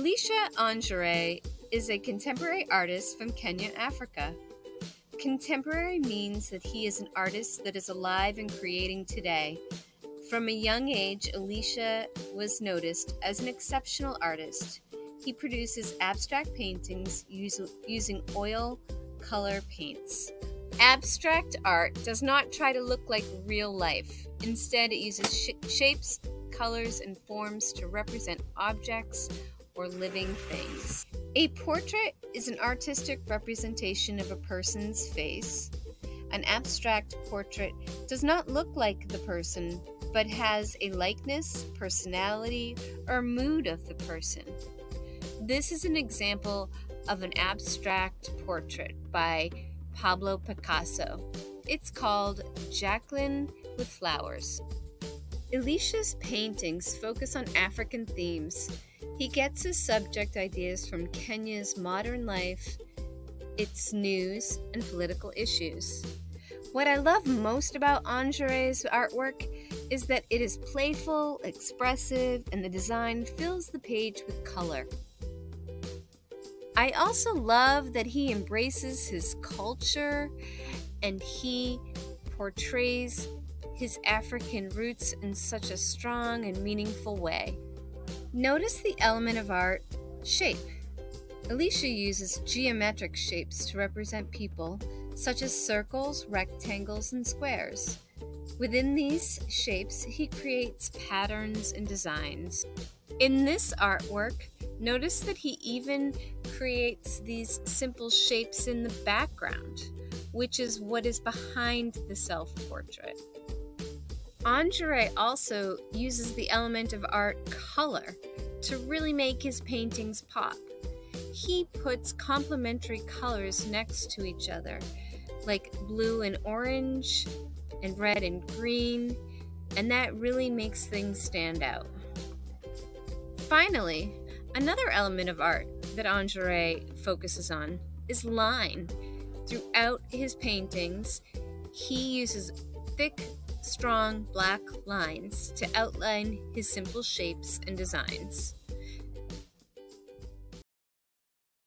Elisha Anjere is a contemporary artist from Kenya, Africa. Contemporary means that he is an artist that is alive and creating today. From a young age, Elisha was noticed as an exceptional artist. He produces abstract paintings using oil color paints. Abstract art does not try to look like real life. Instead, it uses sh- shapes, colors, and forms to represent objects or living things. A portrait is an artistic representation of a person's face. An abstract portrait does not look like the person, but has a likeness, personality, or mood of the person. This is an example of an abstract portrait by Pablo Picasso. It's called Jacqueline with Flowers. Elisha's paintings focus on African themes. He gets his subject ideas from Kenya's modern life, its news, and political issues. What I love most about Anjere's artwork is that it is playful, expressive, and the design fills the page with color. I also love that he embraces his culture and he portrays his African roots in such a strong and meaningful way. Notice the element of art shape. Elisha uses geometric shapes to represent people, such as circles, rectangles, and squares. Within these shapes, he creates patterns and designs. In this artwork, notice that he even creates these simple shapes in the background, which is what is behind the self portrait. Anjere also uses the element of art color to really make his paintings pop. He puts complementary colors next to each other, like blue and orange, and red and green, and that really makes things stand out. Finally, another element of art that Anjere focuses on is line. Throughout his paintings, he uses thick strong black lines to outline his simple shapes and designs.